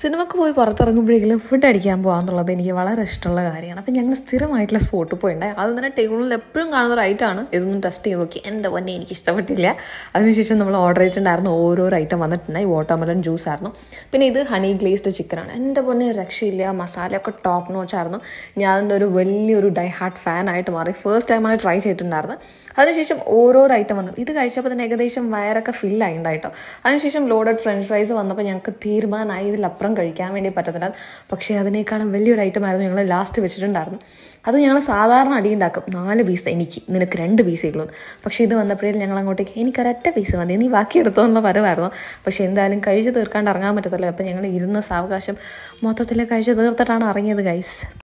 സിനിമക്ക് പോയി പുറത്തിറങ്ങുമ്പോഴെങ്കിലും ഫുഡ് അടിക്കാൻ പോകാമെന്നുള്ളത് എനിക്ക് വളരെ ഇഷ്ടമുള്ള കാര്യമാണ്. അപ്പം ഞങ്ങൾ സ്ഥിരമായിട്ടുള്ള സ്പോട്ട് പോയിണ്ടായി. അത് തന്നെ ടേബിളിൽ എപ്പോഴും കാണുന്ന ഒരു ഐറ്റമാണ് ഇതൊന്നും ടെസ്റ്റ് ചെയ്ത് നോക്കി. എന്റെ പൊന്നെ എനിക്ക് ഇഷ്ടപ്പെട്ടില്ല. അതിനുശേഷം നമ്മൾ ഓർഡർ ചെയ്തിട്ടുണ്ടായിരുന്നു. ഓരോരോ ഐറ്റം വന്നിട്ടുണ്ടായി. വാട്ടർമെലൺ ജ്യൂസ് ആയിരുന്നു. പിന്നെ ഇത് ഹണി ഗ്ലേസ്ഡ് ചിക്കനാണ് എന്റെ പൊന്നെ രക്ഷയില്ല. മസാലയൊക്കെ ടോപ്പ് നോച്ച് ആയിരുന്നു. ഞാൻ അതിന്റെ ഒരു വലിയൊരു ഡൈ ഹാർട്ട് ഫാൻ ആയിട്ട് മാറി. ഫസ്റ്റ് ടൈമാണ് ട്രൈ ചെയ്തിട്ടുണ്ടായിരുന്നു അതിനുശേഷം ഓരോരോ ഐറ്റം വന്നു. ഇത് കഴിച്ചപ്പോൾ തന്നെ ഏകദേശം വയറൊക്കെ ഫിൽ ആയിണ്ടായിട്ടോ അതിനുശേഷം ലോഡഡ് ഫ്രഞ്ച് ഫ്രൈസ് വന്നപ്പോൾ ഞങ്ങൾക്ക് തീരുമാനമായി ഇതിലപ്പുറം കഴിക്കാൻ വേണ്ടി പറ്റത്തില്ല. പക്ഷേ അതിനേക്കാളും വലിയൊരു ഐറ്റം ആയിരുന്നു ഞങ്ങൾ ലാസ്റ്റ് വെച്ചിട്ടുണ്ടായിരുന്നു അത് ഞങ്ങൾ സാധാരണ അടി ഉണ്ടാക്കും. നാല് പീസ് എനിക്ക് നിനക്ക് രണ്ട് പീസേ ഉള്ളൂ. പക്ഷേ ഇത് വന്നപ്പോഴേ ഞങ്ങൾ അങ്ങോട്ടേക്ക് എനിക്കൊരൊറ്റ പീസ് മതി നീ ബാക്കി എടുത്തോ എന്നുള്ള വരവായിരുന്നു പക്ഷേ എന്തായാലും കഴിച്ച് തീർക്കാണ്ട് ഇറങ്ങാൻ പറ്റത്തില്ല. അപ്പം ഞങ്ങൾ ഇരുന്ന സാവകാശം മൊത്തത്തിൽ കഴിച്ച് തീർത്തിട്ടാണ് ഇറങ്ങിയത് ഗൈസ്